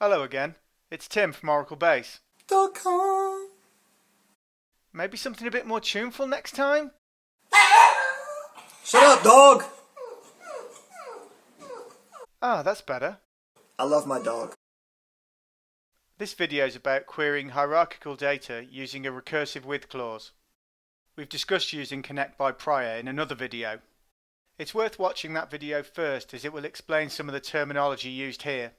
Hello again. It's Tim from Oracle Base. Maybe something a bit more tuneful next time? Shut up, dog! Ah, that's better. I love my dog. This video is about querying hierarchical data using a recursive with clause. We've discussed using connect by prior in another video. It's worth watching that video first as it will explain some of the terminology used here.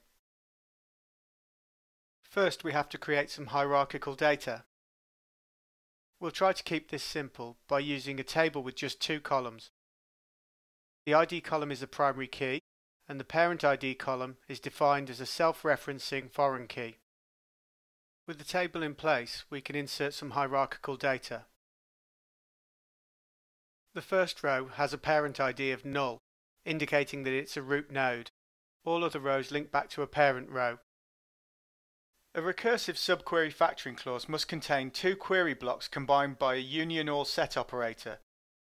First we have to create some hierarchical data. We'll try to keep this simple by using a table with just two columns. The ID column is the primary key and the parent ID column is defined as a self-referencing foreign key. With the table in place, we can insert some hierarchical data. The first row has a parent ID of null, indicating that it's a root node. All other rows link back to a parent row. A recursive subquery factoring clause must contain two query blocks combined by a union all set operator.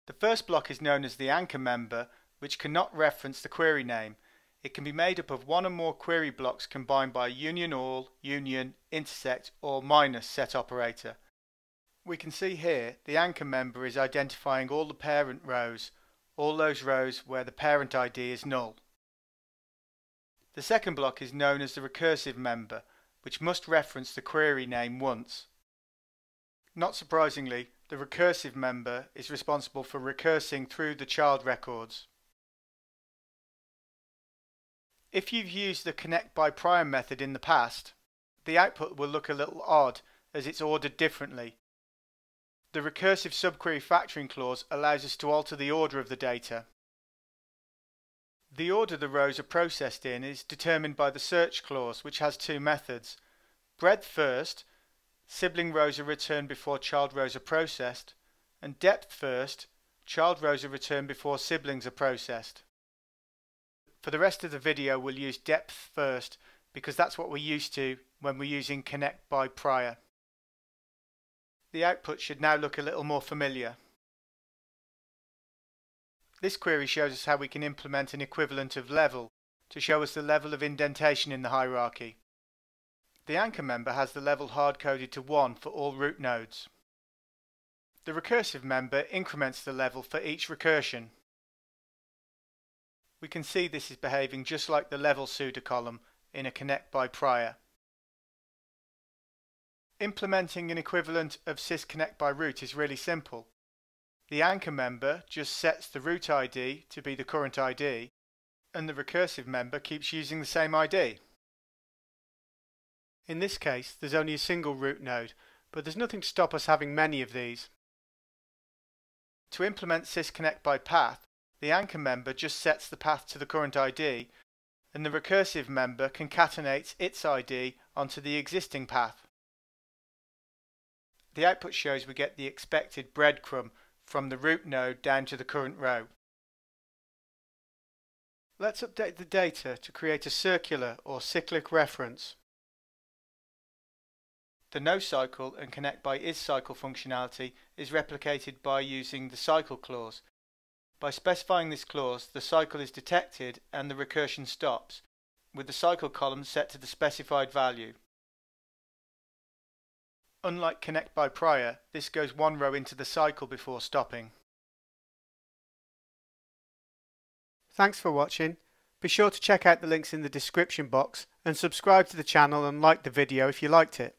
The first block is known as the anchor member, which cannot reference the query name. It can be made up of one or more query blocks combined by a union all, union, intersect or minus set operator. We can see here the anchor member is identifying all the parent rows, all those rows where the parent ID is null. The second block is known as the recursive member, which must reference the query name once. Not surprisingly, the recursive member is responsible for recursing through the child records. If you've used the connect by prior method in the past, the output will look a little odd as it's ordered differently. The recursive subquery factoring clause allows us to alter the order of the data. The order the rows are processed in is determined by the search clause, which has two methods. Breadth first, sibling rows are returned before child rows are processed, and depth first, child rows are returned before siblings are processed. For the rest of the video we'll use depth first because that's what we're used to when we're using connect by prior. The output should now look a little more familiar. This query shows us how we can implement an equivalent of level to show us the level of indentation in the hierarchy. The anchor member has the level hard-coded to 1 for all root nodes. The recursive member increments the level for each recursion. We can see this is behaving just like the level pseudocolumn in a connect by prior. Implementing an equivalent of sysconnect by root is really simple. The anchor member just sets the root ID to be the current ID, and the recursive member keeps using the same ID. In this case, there's only a single root node, but there's nothing to stop us having many of these. To implement sysconnect by path, the anchor member just sets the path to the current ID, and the recursive member concatenates its ID onto the existing path. The output shows we get the expected breadcrumb from the root node down to the current row. Let's update the data to create a circular or cyclic reference. The NoCycle and connect by isCycle functionality is replicated by using the cycle clause. By specifying this clause, the cycle is detected and the recursion stops, with the cycle column set to the specified value. Unlike connect by prior, this goes one row into the cycle before stopping. Thanks for watching. Be sure to check out the links in the description box and subscribe to the channel and like the video if you liked it.